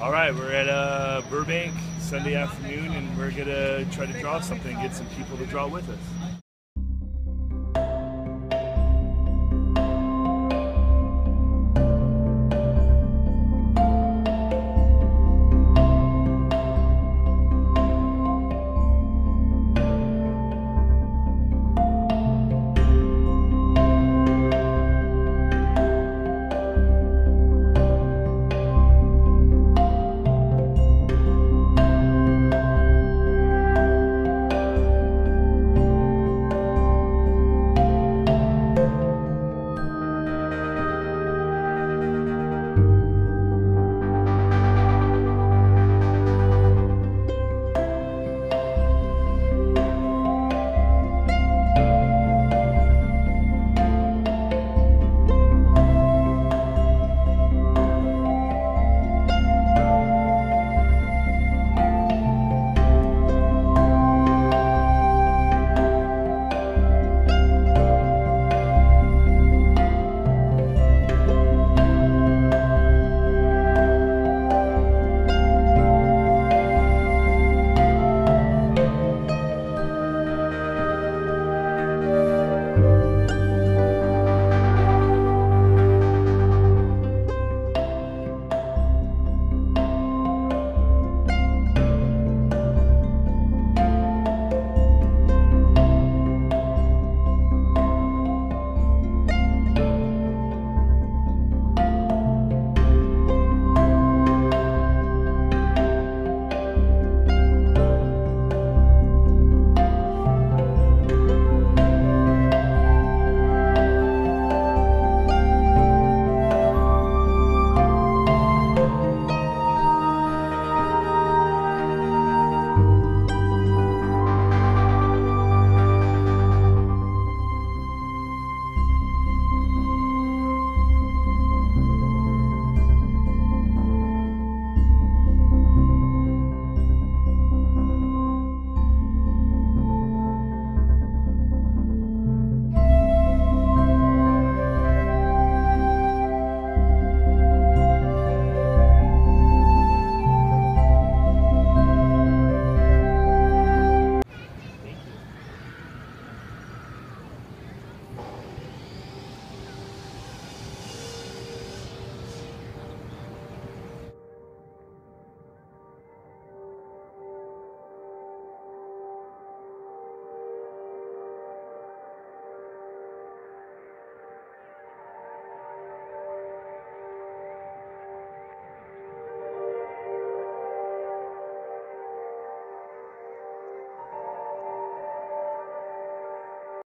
All right, we're at uh, Burbank Sunday afternoon, and we're gonna try to draw something, get some people to draw with us.